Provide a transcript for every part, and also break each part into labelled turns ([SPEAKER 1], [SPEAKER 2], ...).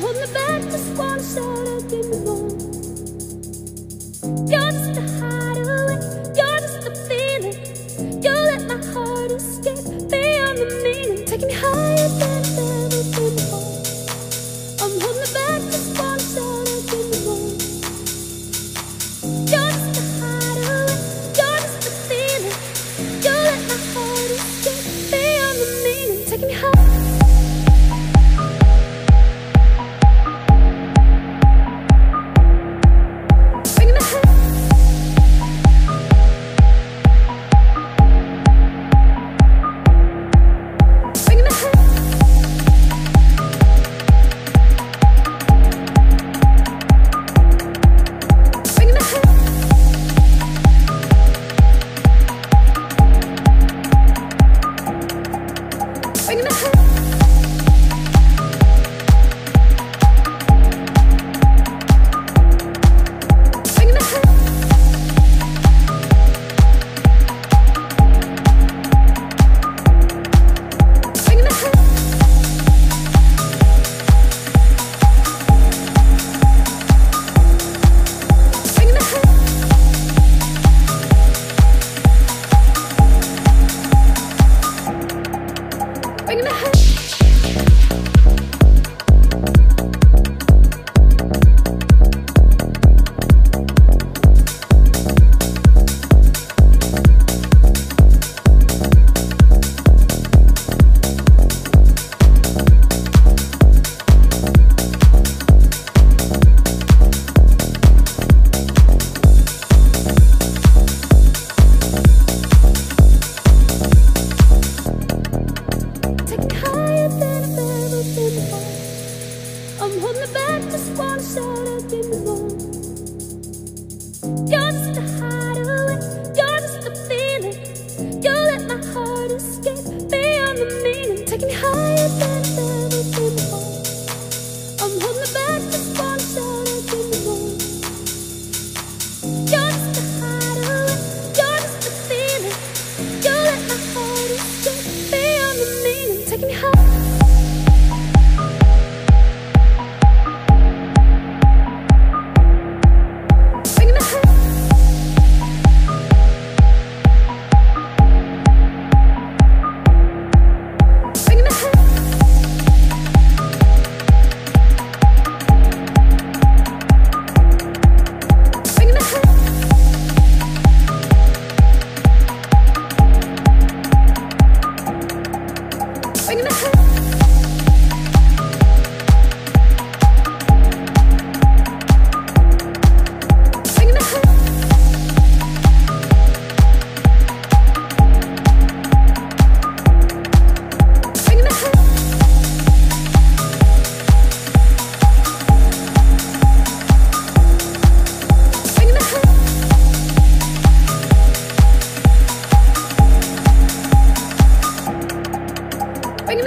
[SPEAKER 1] hold me back, just one shot at the more.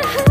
[SPEAKER 1] रहा